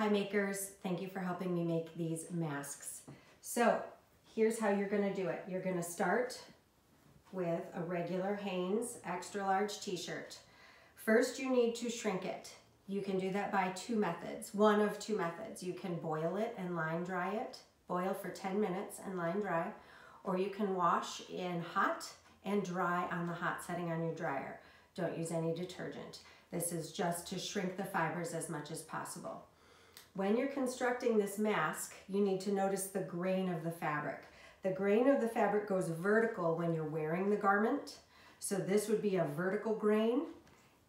Hi makers, thank you for helping me make these masks. So here's how you're gonna do it. You're gonna start with a regular Hanes extra large t-shirt. First you need to shrink it. You can do that by two methods, one of two methods. You can boil it and line dry it, boil for 10 minutes and line dry, or you can wash in hot and dry on the hot setting on your dryer. Don't use any detergent. This is just to shrink the fibers as much as possible. When you're constructing this mask, you need to notice the grain of the fabric. The grain of the fabric goes vertical when you're wearing the garment. So this would be a vertical grain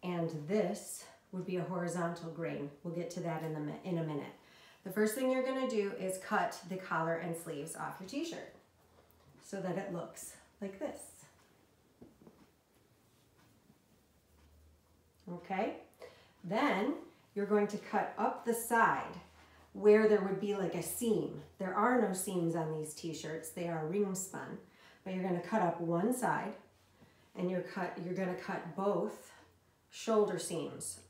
and this would be a horizontal grain. We'll get to that in, the, in a minute. The first thing you're gonna do is cut the collar and sleeves off your t-shirt so that it looks like this. Okay, then you're going to cut up the side where there would be like a seam. There are no seams on these t-shirts, they are ring spun, but you're gonna cut up one side and you're, cut, you're gonna cut both shoulder seams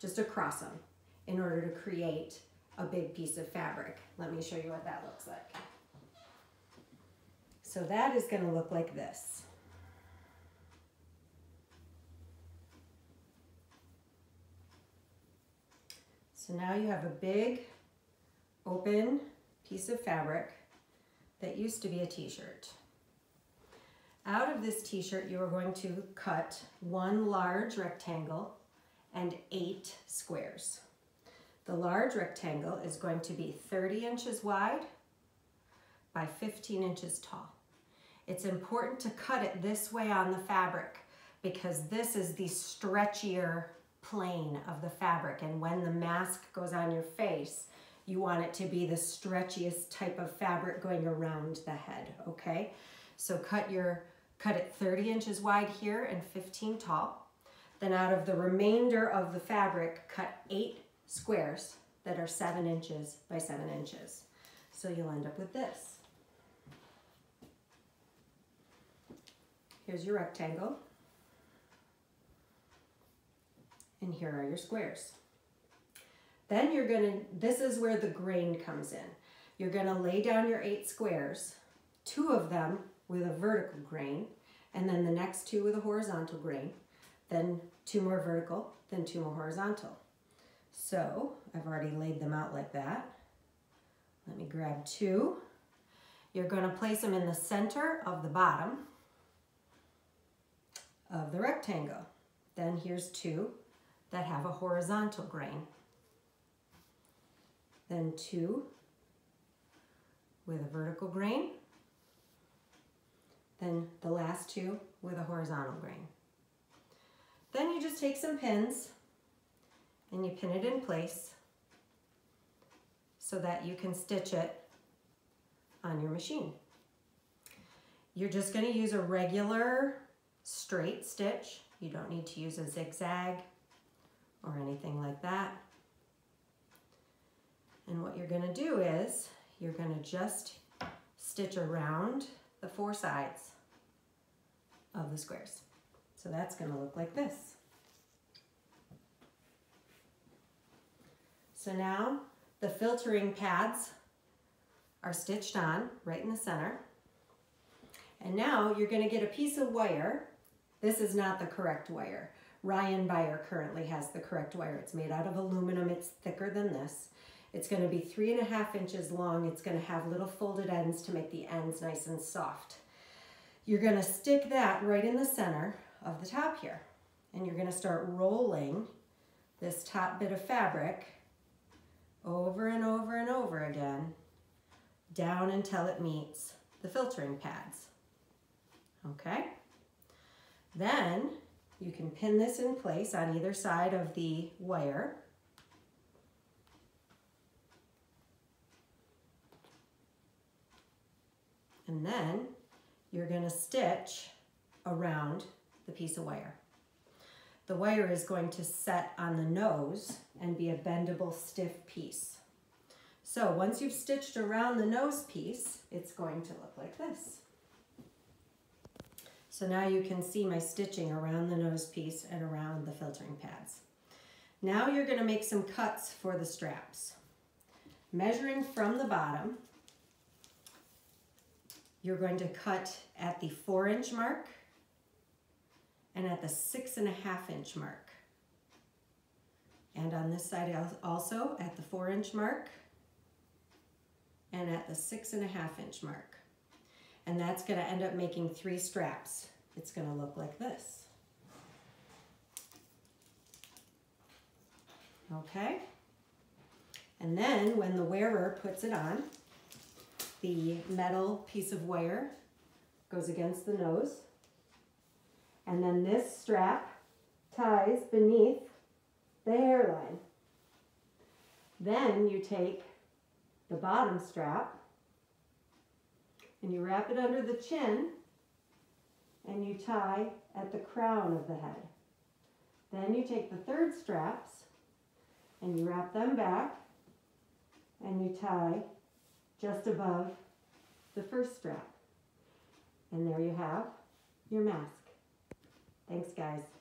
just across them in order to create a big piece of fabric. Let me show you what that looks like. So that is gonna look like this. So now you have a big open piece of fabric that used to be a t-shirt. Out of this t-shirt, you are going to cut one large rectangle and eight squares. The large rectangle is going to be 30 inches wide by 15 inches tall. It's important to cut it this way on the fabric because this is the stretchier plane of the fabric and when the mask goes on your face, you want it to be the stretchiest type of fabric going around the head, okay? So cut your cut it 30 inches wide here and 15 tall. Then out of the remainder of the fabric, cut eight squares that are seven inches by seven inches. So you'll end up with this. Here's your rectangle. And here are your squares. Then you're gonna, this is where the grain comes in. You're gonna lay down your eight squares, two of them with a vertical grain, and then the next two with a horizontal grain then two more vertical, then two more horizontal. So I've already laid them out like that. Let me grab two. You're gonna place them in the center of the bottom of the rectangle. Then here's two that have a horizontal grain. Then two with a vertical grain. Then the last two with a horizontal grain. Then you just take some pins and you pin it in place so that you can stitch it on your machine. You're just gonna use a regular straight stitch. You don't need to use a zigzag or anything like that. And what you're gonna do is you're gonna just stitch around the four sides of the squares. So that's gonna look like this. So now the filtering pads are stitched on right in the center. And now you're gonna get a piece of wire. This is not the correct wire. Ryan Beyer currently has the correct wire. It's made out of aluminum. It's thicker than this. It's gonna be three and a half inches long. It's gonna have little folded ends to make the ends nice and soft. You're gonna stick that right in the center of the top here. And you're gonna start rolling this top bit of fabric over and over and over again down until it meets the filtering pads. Okay? Then you can pin this in place on either side of the wire. And then you're gonna stitch around the piece of wire. The wire is going to set on the nose and be a bendable stiff piece. So once you've stitched around the nose piece, it's going to look like this. So now you can see my stitching around the nose piece and around the filtering pads. Now you're gonna make some cuts for the straps. Measuring from the bottom, you're going to cut at the four inch mark and at the six and a half inch mark. And on this side also at the four inch mark and at the six and a half inch mark. And that's gonna end up making three straps. It's gonna look like this. Okay? And then when the wearer puts it on, the metal piece of wire goes against the nose. And then this strap ties beneath the hairline. Then you take the bottom strap and you wrap it under the chin and you tie at the crown of the head. Then you take the third straps and you wrap them back and you tie just above the first strap. And there you have your mask. Thanks guys.